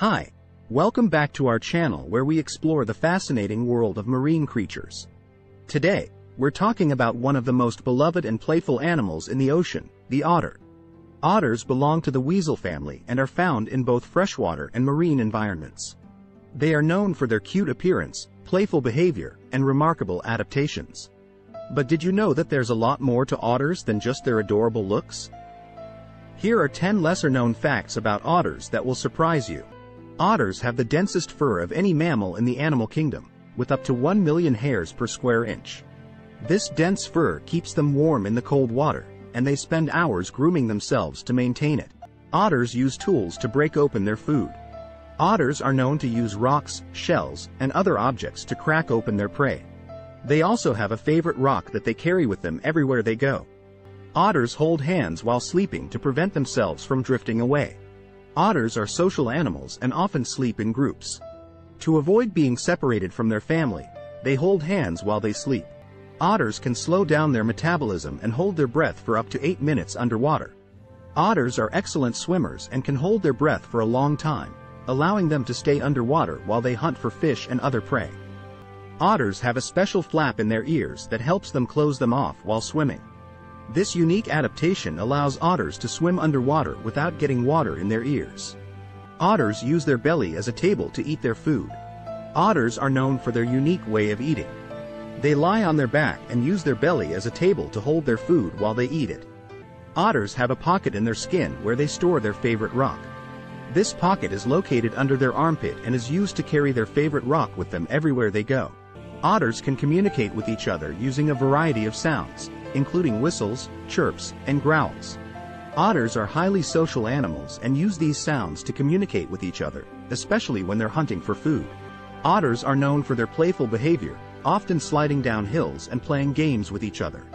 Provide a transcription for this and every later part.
Hi, welcome back to our channel where we explore the fascinating world of marine creatures. Today, we're talking about one of the most beloved and playful animals in the ocean, the otter. Otters belong to the weasel family and are found in both freshwater and marine environments. They are known for their cute appearance, playful behavior, and remarkable adaptations. But did you know that there's a lot more to otters than just their adorable looks? Here are 10 lesser-known facts about otters that will surprise you. Otters have the densest fur of any mammal in the animal kingdom, with up to 1 million hairs per square inch. This dense fur keeps them warm in the cold water, and they spend hours grooming themselves to maintain it. Otters use tools to break open their food. Otters are known to use rocks, shells, and other objects to crack open their prey. They also have a favorite rock that they carry with them everywhere they go. Otters hold hands while sleeping to prevent themselves from drifting away. Otters are social animals and often sleep in groups. To avoid being separated from their family, they hold hands while they sleep. Otters can slow down their metabolism and hold their breath for up to 8 minutes underwater. Otters are excellent swimmers and can hold their breath for a long time, allowing them to stay underwater while they hunt for fish and other prey. Otters have a special flap in their ears that helps them close them off while swimming. This unique adaptation allows otters to swim underwater without getting water in their ears. Otters use their belly as a table to eat their food. Otters are known for their unique way of eating. They lie on their back and use their belly as a table to hold their food while they eat it. Otters have a pocket in their skin where they store their favorite rock. This pocket is located under their armpit and is used to carry their favorite rock with them everywhere they go. Otters can communicate with each other using a variety of sounds including whistles, chirps, and growls. Otters are highly social animals and use these sounds to communicate with each other, especially when they're hunting for food. Otters are known for their playful behavior, often sliding down hills and playing games with each other.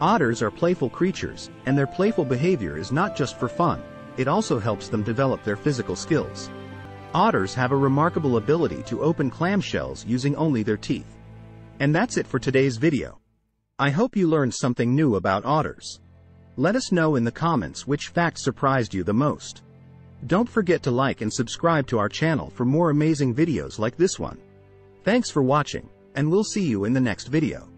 Otters are playful creatures, and their playful behavior is not just for fun, it also helps them develop their physical skills. Otters have a remarkable ability to open clamshells using only their teeth. And that's it for today's video. I hope you learned something new about otters. Let us know in the comments which fact surprised you the most. Don't forget to like and subscribe to our channel for more amazing videos like this one. Thanks for watching, and we'll see you in the next video.